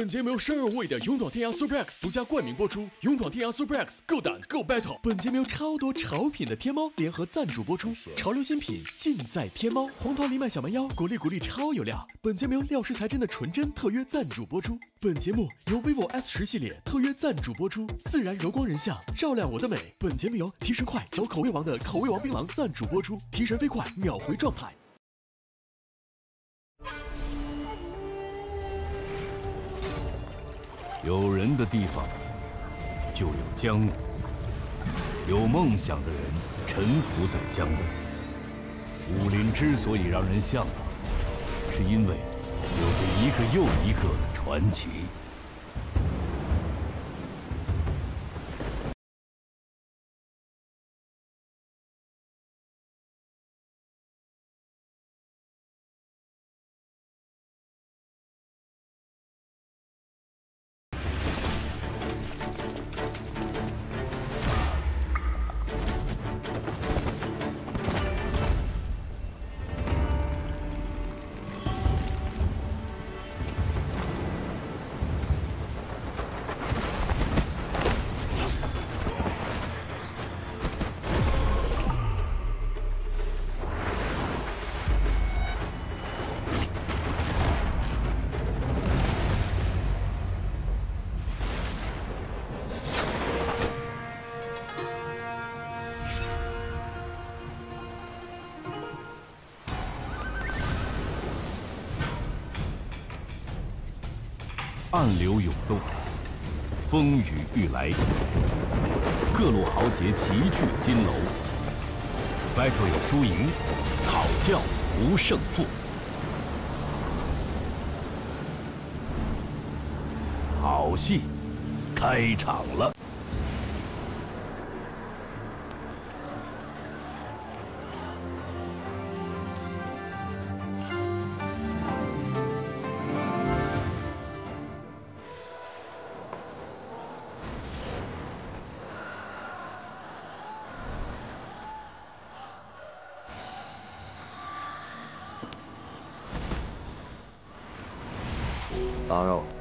本节目由生日无畏的勇闯天涯 Super X 独家冠名播出。勇闯天涯 Super X，够胆够 battle！本节目由超多潮品的天猫联合赞助播出，潮流新品尽在天猫。红桃藜麦小蛮腰，鼓励鼓励超有料。本节目由廖氏才真的纯真特约赞助播出。本节目由 vivo S 十系列特约赞助播出。自然柔光人像，照亮我的美。本节目由提神快嚼口味王的口味王槟榔赞助播出。提神飞快，秒回状态。有人的地方就有江湖，有梦想的人沉浮在江湖。武林之所以让人向往，是因为有着一个又一个的传奇。暗流涌动，风雨欲来，各路豪杰齐聚金楼。battle 有输赢，讨教无胜负。好戏开场了。羊肉。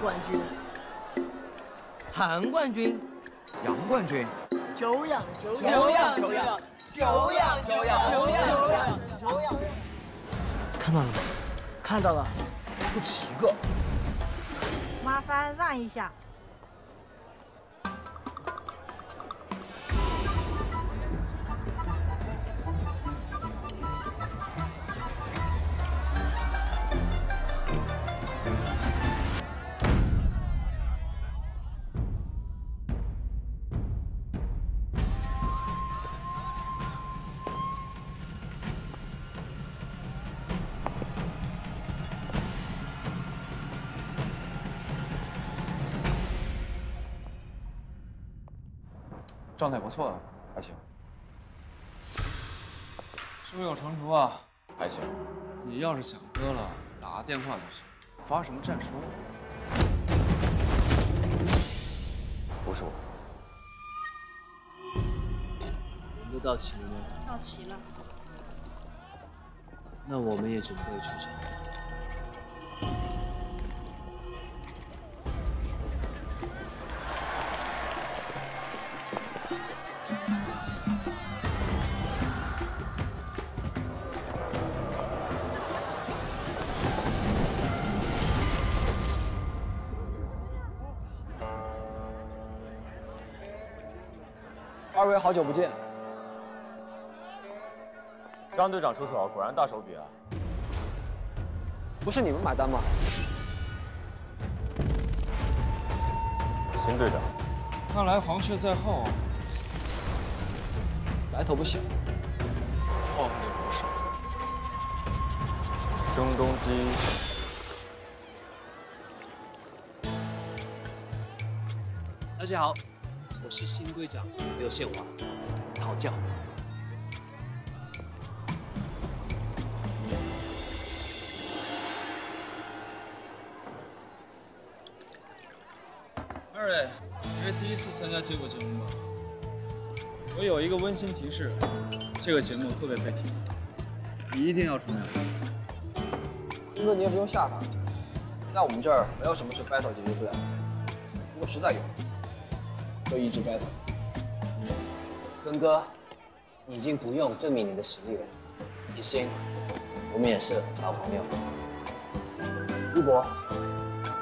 冠军，韩冠军，杨冠军，久仰久仰久仰久仰久仰久仰久仰久仰。看到了吗？看到了，不止一个。麻烦让一下。状态不错啊，还行。胸有成竹啊，还行。你要是想割了，打个电话就行，发什么战书？不是我。人都到齐了吗？到齐了。那我们也准备出场。二位好久不见，张队长出手果然大手笔啊！不是你们买单吗？邢队长，看来黄雀在后，来头不小。后还得留神。声东击。大家好，我是新队长刘宪华，讨教。二位，你是第一次参加街舞节目吗？我有一个温馨提示，这个节目特别费体力，你一定要冲两下。斌哥你也不用吓他，在我们这儿没有什么是 battle 解决不了的。如果实在有，就一直 battle。根哥，你已经不用证明你的实力了。一心，我们也是老朋友。一博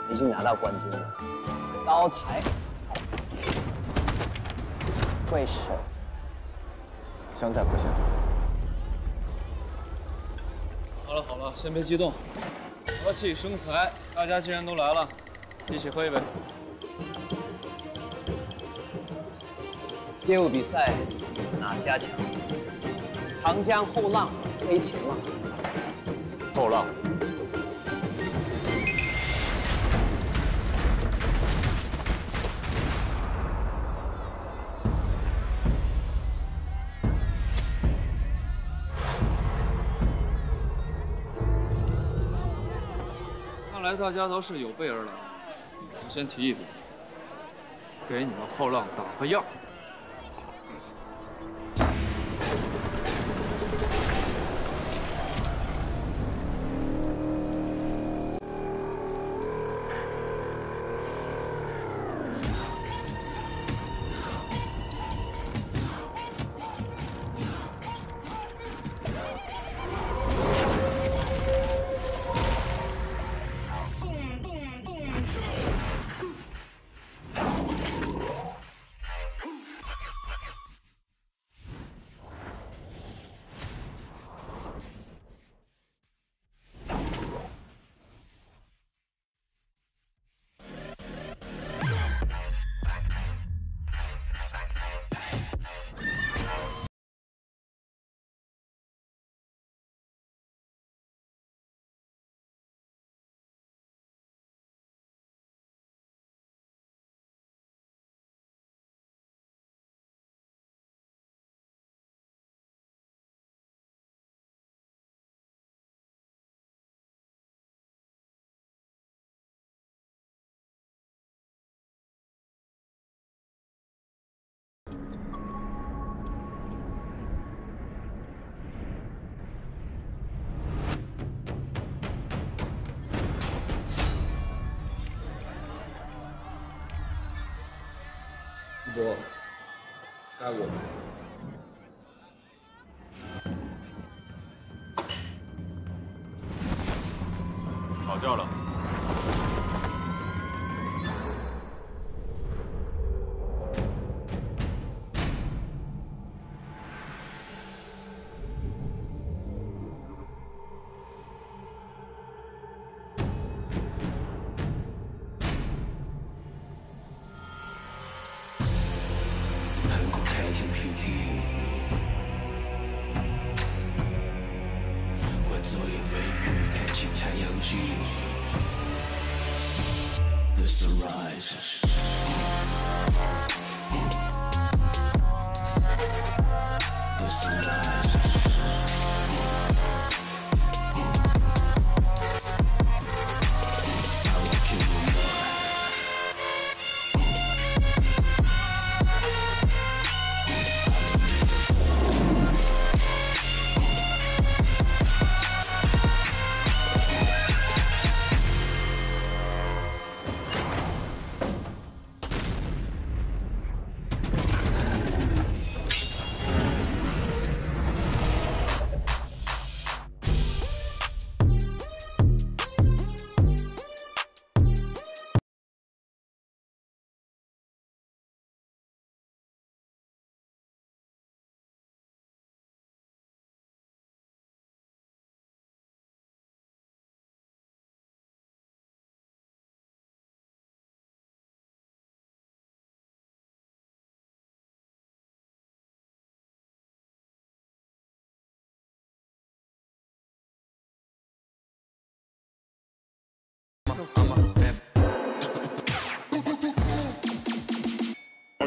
你已经拿到冠军了，刀台贵手，香在不香？好了好了，先别激动，和气生财。大家既然都来了，一起喝一杯。街舞比赛哪家强？长江后浪推前浪。后浪。看来大家都是有备而来。我先提一笔，给你们后浪打个样。我该我们天辟地，化作一尾鱼，开启太阳机。The sun rises. The sun rises.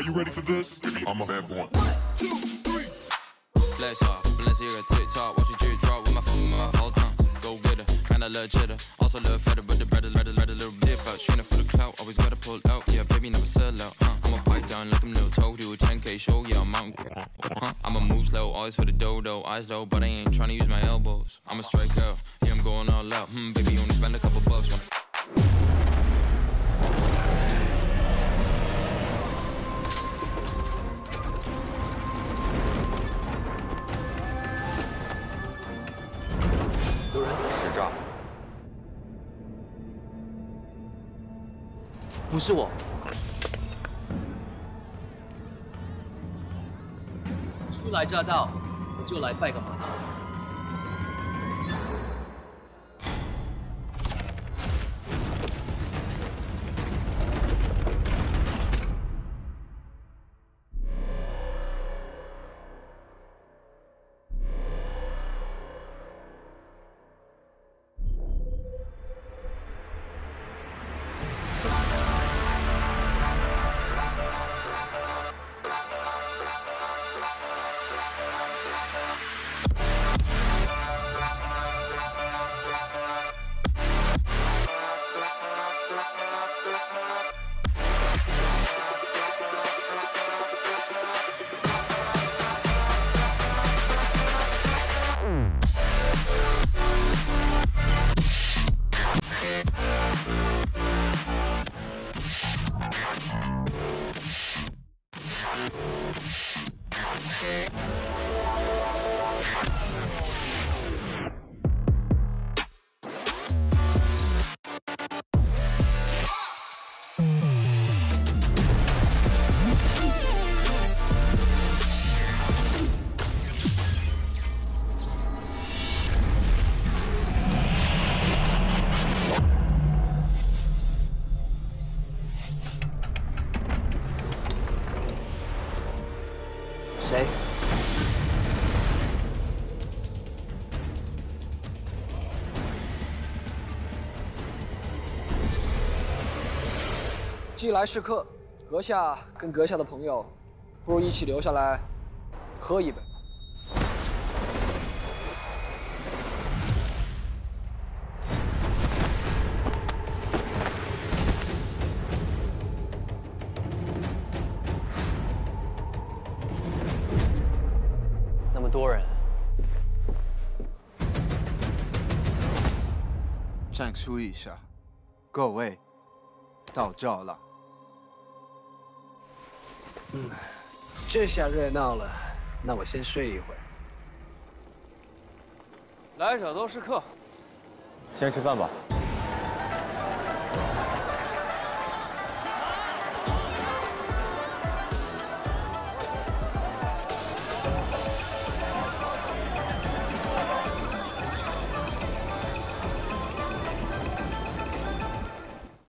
You ready for this? I'm a bad boy. One, two, three. Flex off, Balenciaga TikTok, watch your drip drop with my phone my whole time. Go get it, and I love cheddar. Also love fatter, but the better, let it, let a little dip out. Shooting for the clout, always gotta pull out. Yeah, baby, never sell out. Huh? I'ma pipe down like them little toe, do a 10k show. Yeah, I'm out. Huh? I'ma move slow, always for the dodo. Eyes low, but I ain't trying to use my elbows. I'ma strike out, yeah, I'm going all out. Hmm, baby, only spend a couple bucks. When 不是我。初来乍到，我就来拜个码头。Okay. 谁？既来是客，阁下跟阁下的朋友，不如一起留下来喝一杯。站出一下，各位，到这了。嗯，这下热闹了。那我先睡一会儿。来者都是客，先吃饭吧。